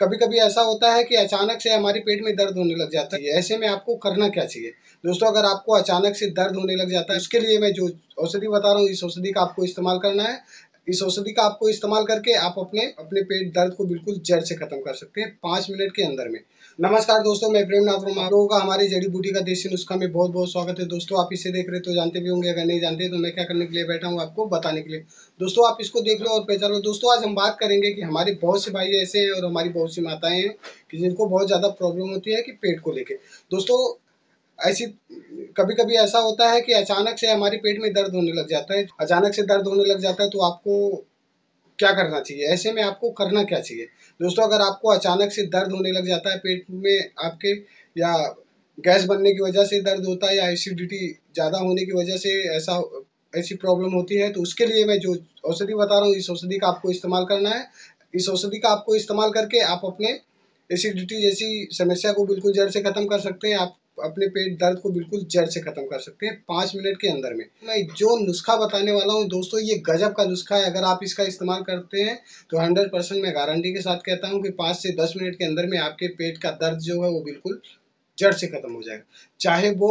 कभी कभी ऐसा होता है कि अचानक से हमारे पेट में दर्द होने लग जाता है। ऐसे में आपको करना क्या चाहिए? दोस्तों, अगर आपको अचानक से दर्द होने लग जाता है, उसके लिए मैं जो औषधि बता रहा हूँ, इस औषधि का आपको इस्तेमाल करना है। इस औषधि का आपको इस्तेमाल करके आप अपने अपने पेट दर्द को बिल्कुल जड़ से खत्म कर सकते हैं पाँच मिनट के अंदर में। नमस्कार दोस्तों, मैं प्रेमनाथ वर्मा का हमारे जड़ी बूटी का देसी नुस्खा में बहुत बहुत स्वागत है। दोस्तों, आप इसे देख रहे तो जानते भी होंगे, अगर नहीं जानते तो मैं क्या करने के लिए बैठा हूँ आपको बताने के लिए। दोस्तों, आप इसको देख लो और पहचान लो। दोस्तों, आज हम बात करेंगे कि हमारे बहुत से भाई ऐसे हैं और हमारी बहुत सी माताएँ हैं कि जिनको बहुत ज़्यादा प्रॉब्लम होती है कि पेट को लेकर दोस्तों ऐसी कभी कभी ऐसा होता है कि अचानक से हमारे पेट में दर्द होने लग जाता है, अचानक से दर्द होने लग जाता है तो आपको क्या करना चाहिए? ऐसे में आपको करना क्या चाहिए? दोस्तों, अगर आपको अचानक से दर्द होने लग जाता है पेट में आपके, या गैस बनने की वजह से दर्द होता है, या एसिडिटी ज़्यादा होने की वजह से ऐसा, ऐसी प्रॉब्लम होती है तो उसके लिए मैं जो औषधि बता रहा हूँ, इस औषधि का आपको इस्तेमाल करना है। इस औषधि का आपको इस्तेमाल करके आप अपने एसिडिटी जैसी समस्या को बिल्कुल जड़ से ख़त्म कर सकते हैं। आप अपने पेट दर्द को बिल्कुल जड़ से ख़त्म कर सकते हैं पाँच मिनट के अंदर में। मैं जो नुस्खा बताने वाला हूँ, दोस्तों, ये गजब का नुस्खा है। अगर आप इसका इस्तेमाल करते हैं तो हंड्रेड परसेंट मैं गारंटी के साथ कहता हूँ कि पाँच से दस मिनट के अंदर में आपके पेट का दर्द जो है वो बिल्कुल जड़ से ख़त्म हो जाएगा। चाहे वो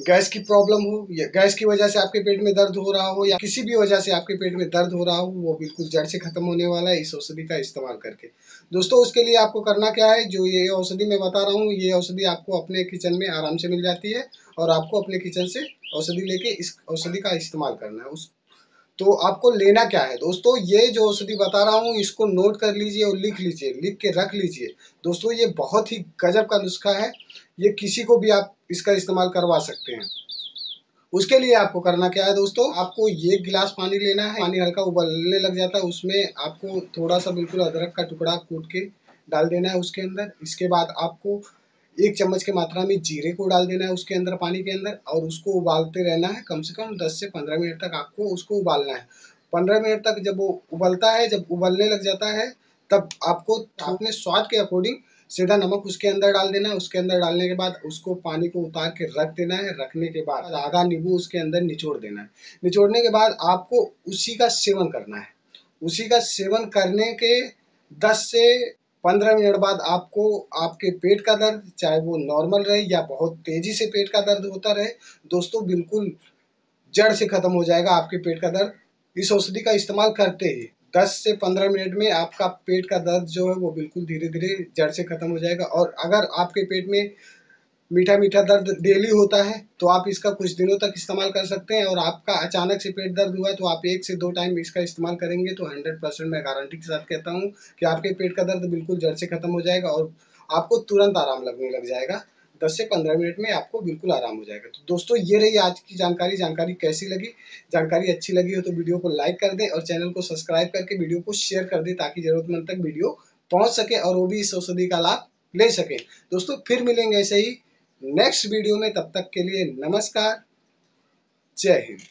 गैस की प्रॉब्लम हो या गैस की वजह से आपके पेट में दर्द हो रहा हो या किसी भी वजह से आपके पेट में दर्द हो रहा हो, वो बिल्कुल जड़ से खत्म होने वाला है इस औषधि का इस्तेमाल करके। दोस्तों, उसके लिए आपको करना क्या है? जो ये औषधि मैं बता रहा हूँ, ये औषधि आपको अपने किचन में आराम से मिल जाती है और आपको अपने किचन से औषधि लेके इस औषधि का इस्तेमाल करना है। उस तो आपको लेना क्या है? दोस्तों, ये जो औषधि बता रहा हूँ, इसको नोट कर लीजिए और लिख लीजिए, लिख के रख लीजिए। दोस्तों, ये बहुत ही गजब का नुस्खा है। ये किसी को भी आप इसका इस्तेमाल करवा सकते हैं। उसके लिए आपको करना क्या है दोस्तों? आपको ये गिलास पानी लेना है। पानी हल्का उबलने लग जाता है। उसमें आपको थोड़ा सा बिल्कुल अदरक का टुकड़ा कूट के डाल देना है उसके अंदर। इसके बाद आपको एक चम्मच की मात्रा में जीरे को डाल देना है उसके अंदर, पानी के अंदर, और उसको उबालते रहना है। कम से कम दस से पंद्रह मिनट तक आपको उसको उबालना है। पंद्रह मिनट तक जब वो उबलता है, जब उबलने लग जाता है, तब आपको अपने स्वाद के अकॉर्डिंग सीधा नमक उसके अंदर डाल देना है। उसके अंदर डालने के बाद उसको पानी को उतार के रख देना है। रखने के बाद आधा नींबू उसके अंदर निचोड़ देना है। निचोड़ने के बाद आपको उसी का सेवन करना है। उसी का सेवन करने के दस से पंद्रह मिनट बाद आपको आपके पेट का दर्द, चाहे वो नॉर्मल रहे या बहुत तेज़ी से पेट का दर्द होता रहे, दोस्तों, बिल्कुल जड़ से खत्म हो जाएगा आपके पेट का दर्द। इस औषधि का इस्तेमाल करते ही दस से पंद्रह मिनट में आपका पेट का दर्द जो है वो बिल्कुल धीरे धीरे जड़ से ख़त्म हो जाएगा। और अगर आपके पेट में मीठा मीठा दर्द डेली होता है तो आप इसका कुछ दिनों तक इस्तेमाल कर सकते हैं और आपका अचानक से पेट दर्द हुआ तो आप एक से दो टाइम इसका इस्तेमाल करेंगे तो हंड्रेड परसेंट मैं गारंटी के साथ कहता हूँ कि आपके पेट का दर्द बिल्कुल जड़ से ख़त्म हो जाएगा और आपको तुरंत आराम लगने लग जाएगा। दस से पंद्रह मिनट में आपको बिल्कुल आराम हो जाएगा। तो दोस्तों, ये रही आज की जानकारी। जानकारी कैसी लगी? जानकारी अच्छी लगी हो तो वीडियो को लाइक कर दें और चैनल को सब्सक्राइब करके वीडियो को शेयर कर दें ताकि जरूरतमंद तक वीडियो पहुँच सके और वो भी इस औषधि का लाभ ले सके। दोस्तों, फिर मिलेंगे ऐसे ही नेक्स्ट वीडियो में तब तक के लिए नमस्कार। जय हिंद।